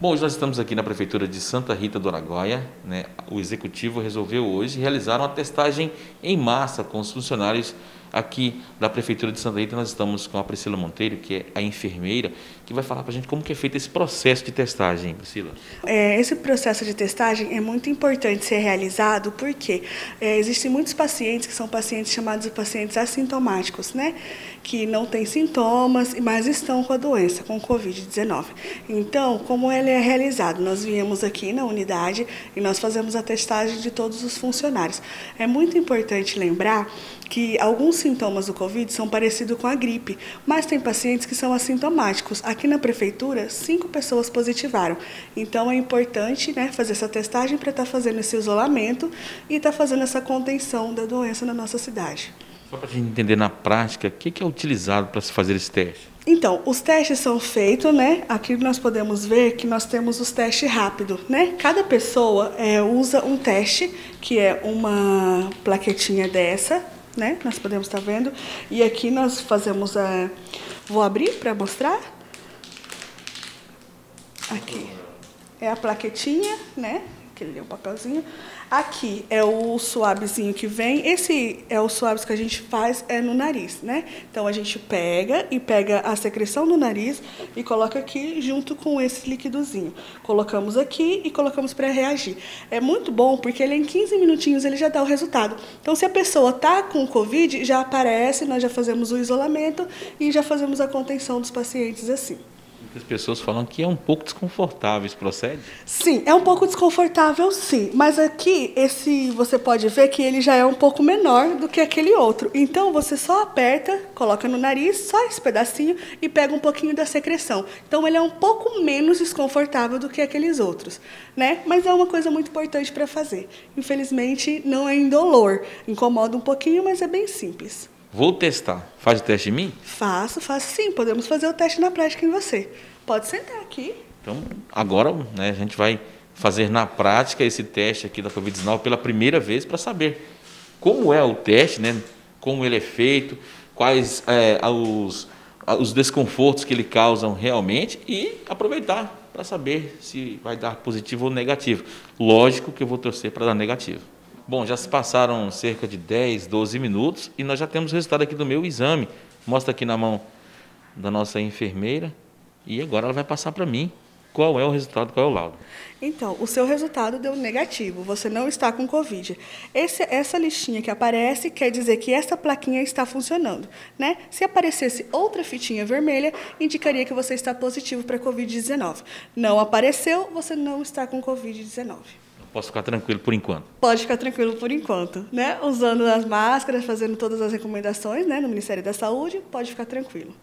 Bom, hoje nós estamos aqui na Prefeitura de Santa Rita do Araguaia. Né? O Executivo resolveu hoje realizar uma testagem em massa com os funcionários aqui da Prefeitura de Santa Rita. Nós estamos com a Priscila Monteiro, que é a enfermeira, que vai falar para a gente como que é feito esse processo de testagem, Priscila. É, esse processo de testagem é muito importante ser realizado porque é, existem muitos pacientes que são pacientes chamados de pacientes assintomáticos, né? que não têm sintomas, mas estão com a doença, com o Covid-19. Então, como ele é realizado? Nós viemos aqui na unidade e nós fazemos a testagem de todos os funcionários. É muito importante lembrar que alguns sintomas do Covid são parecidos com a gripe, mas tem pacientes que são assintomáticos. Aqui na prefeitura, cinco pessoas positivaram. Então, é importante né, fazer essa testagem para estar tá fazendo esse isolamento e estar tá fazendo essa contenção da doença na nossa cidade. Só para a gente entender na prática, o que é utilizado para se fazer esse teste? Então, os testes são feitos, né? Aqui nós podemos ver que nós temos os testes rápidos, né? Cada pessoa é, usa um teste, que é uma plaquetinha dessa, né? Nós podemos estar tá vendo. E aqui nós fazemos a... É, vou abrir para mostrar. Aqui. É a plaquetinha, né? Aquele é o papelzinho. Aqui é o suavezinho que vem. Esse é o suave que a gente faz é no nariz, né? Então a gente pega e pega a secreção do nariz e coloca aqui junto com esse líquidozinho. Colocamos aqui e colocamos para reagir. É muito bom porque ele em 15 minutinhos ele já dá o resultado. Então se a pessoa tá com COVID, já aparece, nós já fazemos o isolamento e já fazemos a contenção dos pacientes assim. Muitas pessoas falam que é um pouco desconfortável, isso procede? Sim, é um pouco desconfortável, sim. Mas aqui, esse você pode ver que ele já é um pouco menor do que aquele outro. Então, você só aperta, coloca no nariz, só esse pedacinho, e pega um pouquinho da secreção. Então, ele é um pouco menos desconfortável do que aqueles outros, né? Mas é uma coisa muito importante para fazer. Infelizmente, não é indolor. Incomoda um pouquinho, mas é bem simples. Vou testar. Faz o teste em mim? Faço, faço sim. Podemos fazer o teste na prática em você. Pode sentar aqui. Então, agora né, a gente vai fazer na prática esse teste aqui da Covid-19 pela primeira vez para saber como é o teste, né, como ele é feito, quais é, os, os desconfortos que ele causam realmente e aproveitar para saber se vai dar positivo ou negativo. Lógico que eu vou torcer para dar negativo. Bom, já se passaram cerca de 10, 12 minutos e nós já temos o resultado aqui do meu exame. Mostra aqui na mão da nossa enfermeira e agora ela vai passar para mim qual é o resultado, qual é o laudo. Então, o seu resultado deu negativo, você não está com Covid. Esse, essa listinha que aparece quer dizer que essa plaquinha está funcionando. Né? Se aparecesse outra fitinha vermelha, indicaria que você está positivo para Covid-19. Não apareceu, você não está com Covid-19. Posso ficar tranquilo por enquanto? Pode ficar tranquilo por enquanto, né? Usando as máscaras, fazendo todas as recomendações, né, no Ministério da Saúde, pode ficar tranquilo.